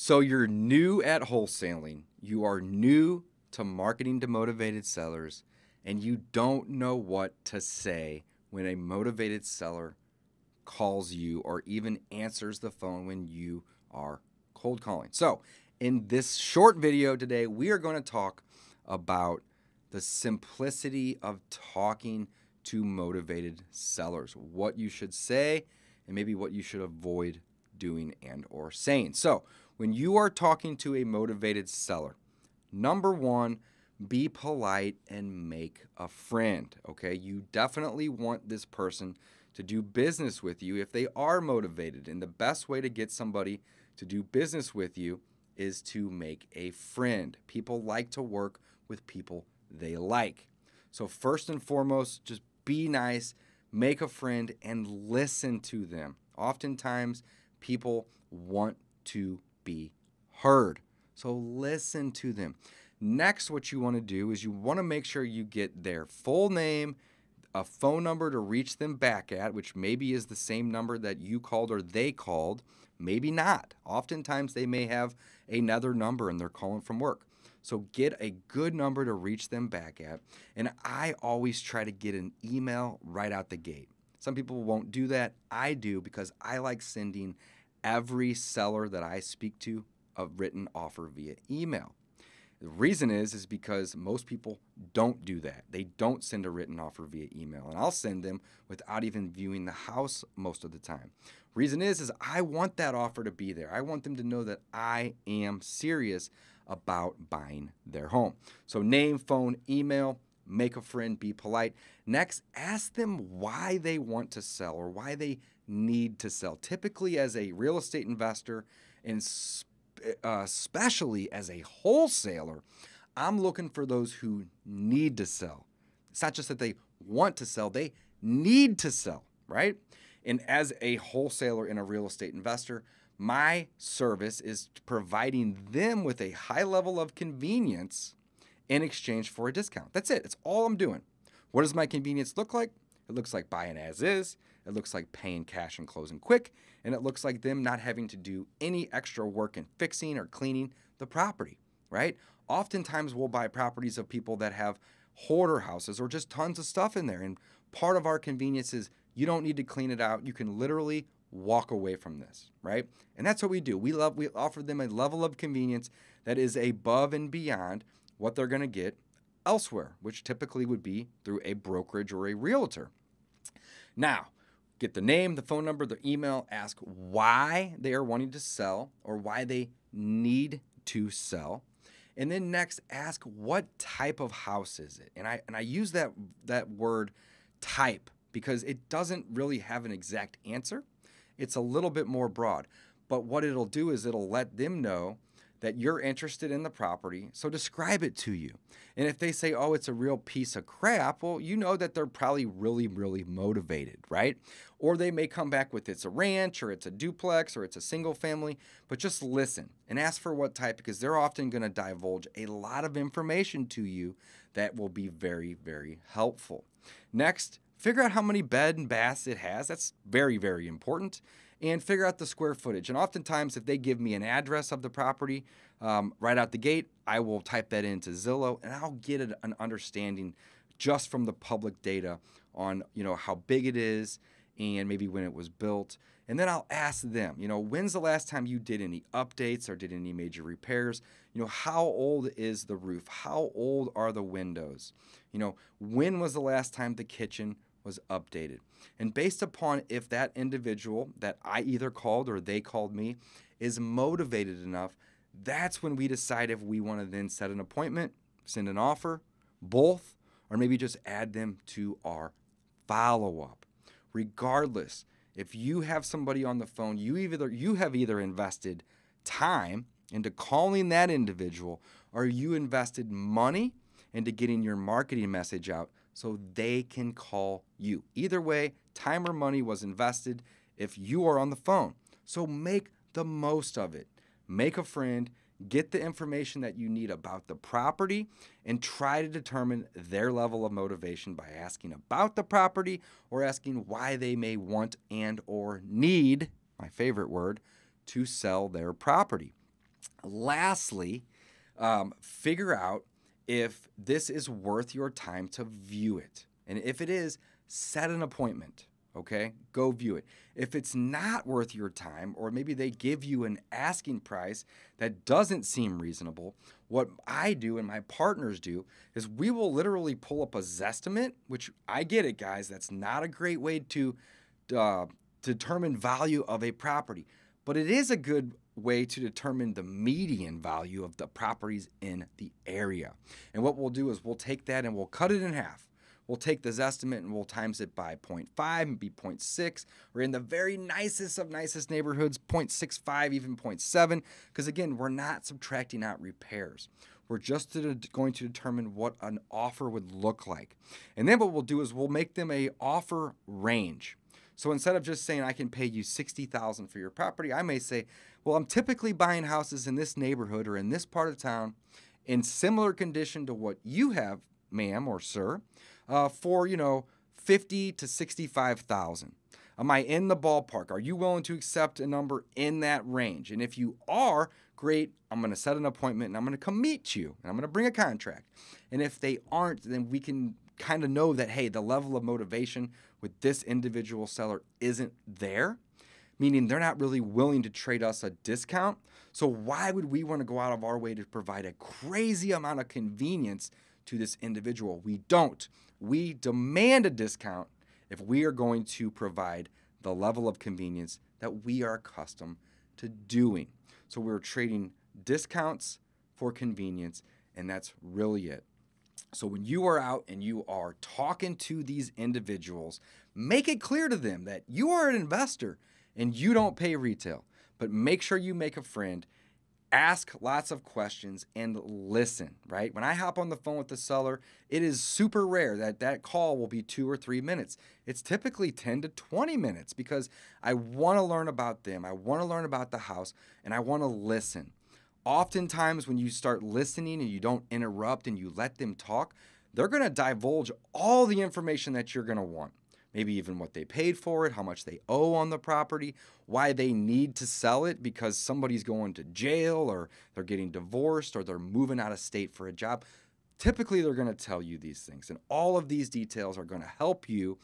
So you're new at wholesaling, you are new to marketing to motivated sellers, and you don't know what to say when a motivated seller calls you or even answers the phone when you are cold calling. So, in this short video today, we are going to talk about the simplicity of talking to motivated sellers, what you should say, and maybe what you should avoid doing and or saying. So, when you are talking to a motivated seller, number 1, be polite and make a friend, okay? You definitely want this person to do business with you if they are motivated. And the best way to get somebody to do business with you is to make a friend. People like to work with people they like. So, first and foremost, just be nice, make a friend, and listen to them. Oftentimes, people want to be heard. So, listen to them. Next, what you want to do is you want to make sure you get their full name, a phone number to reach them back at, which maybe is the same number that you called or they called, maybe not. Oftentimes, they may have another number and they're calling from work. So get a good number to reach them back at. And I always try to get an email right out the gate. Some people won't do that. I do because I like sending every seller that I speak to a written offer via email. The reason is is because most people don't do that. They don't send a written offer via email, and I'll send them without even viewing the house most of the time. Reason is is I want that offer to be there. I want them to know that I am serious about buying their home. So, name, phone, email, make a friend, be polite. Next, ask them why they want to sell or why they need to sell. Typically, as a real estate investor, and uh, especially as a wholesaler, I'm looking for those who need to sell. It's not just that they want to sell, they need to sell, right? And as a wholesaler and a real estate investor, my service is providing them with a high level of convenience in exchange for a discount. That's it. It's all I'm doing. What does my convenience look like? It looks like buying as is. It looks like paying cash and closing quick. And it looks like them not having to do any extra work in fixing or cleaning the property, right? Oftentimes we'll buy properties of people that have hoarder houses or just tons of stuff in there. And part of our convenience is you don't need to clean it out. You can literally walk away from this, right? And that's what we do. We love we offer them a level of convenience that is above and beyond what they're going to get elsewhere, which typically would be through a brokerage or a realtor. Now, get the name, the phone number, the email, ask why they are wanting to sell or why they need to sell. And then next ask what type of house is it? And I and I use that that word type because it doesn't really have an exact answer it's a little bit more broad. But what it'll do is it'll let them know that you're interested in the property, so describe it to you. And if they say, oh, it's a real piece of crap, well, you know that they're probably really, really motivated, right? Or they may come back with it's a ranch or it's a duplex or it's a single family, but just listen and ask for what type because they're often going to divulge a lot of information to you that will be very, very helpful. Next, Figure out how many bed and baths it has. That's very, very important. And figure out the square footage. And oftentimes, if they give me an address of the property um, right out the gate, I will type that into Zillow and I'll get an understanding just from the public data on you know how big it is and maybe when it was built. And then I'll ask them, you know, when's the last time you did any updates or did any major repairs? You know, how old is the roof? How old are the windows? You know, when was the last time the kitchen was updated. And based upon if that individual that I either called or they called me is motivated enough, that's when we decide if we want to then set an appointment, send an offer, both, or maybe just add them to our follow up. Regardless, if you have somebody on the phone, you either you have either invested time into calling that individual or you invested money into getting your marketing message out so they can call you. Either way, time or money was invested if you are on the phone. So make the most of it. Make a friend, get the information that you need about the property, and try to determine their level of motivation by asking about the property or asking why they may want and or need, my favorite word, to sell their property. Lastly, um, figure out if this is worth your time to view it. And if it is, set an appointment. Okay, go view it. If it's not worth your time, or maybe they give you an asking price that doesn't seem reasonable, what I do and my partners do is we will literally pull up a Zestimate, which I get it, guys. That's not a great way to uh, determine value of a property, but it is a good way to determine the median value of the properties in the area. And what we'll do is we'll take that and we'll cut it in half. We'll take this estimate and we'll times it by 0.5 and be 0.6. We're in the very nicest of nicest neighborhoods, 0.65, even 0.7, because again, we're not subtracting out repairs. We're just going to determine what an offer would look like. And then what we'll do is we'll make them a offer range. So instead of just saying I can pay you 60,000 for your property, I may say, well, I'm typically buying houses in this neighborhood or in this part of town in similar condition to what you have, ma'am or sir, uh, for, you know, 50 to 65,000. Am I in the ballpark? Are you willing to accept a number in that range? And if you are, great, I'm going to set an appointment and I'm going to come meet you and I'm going to bring a contract. And if they aren't, then we can kind of know that, hey, the level of motivation with this individual seller isn't there, meaning they're not really willing to trade us a discount. So, why would we want to go out of our way to provide a crazy amount of convenience to this individual? We don't. We demand a discount if we are going to provide the level of convenience that we are accustomed to doing. So, we're trading discounts for convenience, and that's really it. So when you are out and you are talking to these individuals, make it clear to them that you are an investor and you don't pay retail. But make sure you make a friend, ask lots of questions and listen, right? When I hop on the phone with the seller, it is super rare that that call will be 2 or 3 minutes. It's typically 10 to 20 minutes because I want to learn about them. I want to learn about the house and I want to listen oftentimes when you start listening and you don't interrupt and you let them talk, they're going to divulge all the information that you're going to want. Maybe even what they paid for it, how much they owe on the property, why they need to sell it because somebody's going to jail or they're getting divorced or they're moving out of state for a job. Typically, they're going to tell you these things. And all of these details are going to help you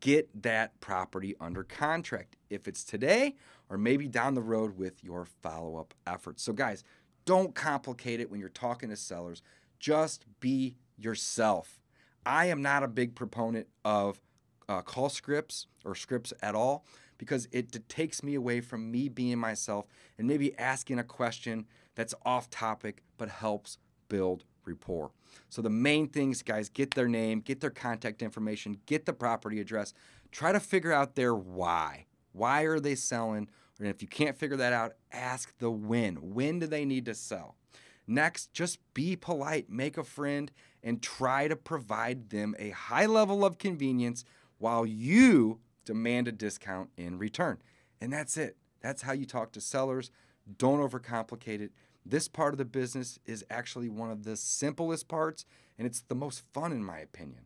get that property under contract if it's today or maybe down the road with your follow up efforts. So, guys, don't complicate it when you're talking to sellers. Just be yourself. I am not a big proponent of uh, call scripts or scripts at all because it, it takes me away from me being myself and maybe asking a question that's off topic but helps build rapport. So the main things, guys, get their name, get their contact information, get the property address, try to figure out their why. Why are they selling? And if you can't figure that out, ask the when. When do they need to sell? Next, just be polite, make a friend, and try to provide them a high level of convenience while you demand a discount in return. And that's it. That's how you talk to sellers. Don't overcomplicate it. This part of the business is actually one of the simplest parts, and it's the most fun, in my opinion.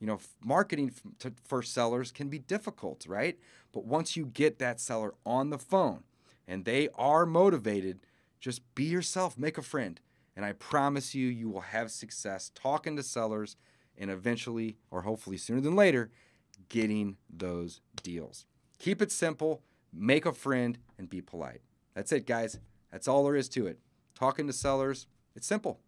You know, marketing to, for sellers can be difficult, right? But once you get that seller on the phone and they are motivated, just be yourself, make a friend. And I promise you, you will have success talking to sellers and eventually, or hopefully sooner than later, getting those deals. Keep it simple, make a friend, and be polite. That's it, guys. That's all there is to it. Talking to sellers, it's simple.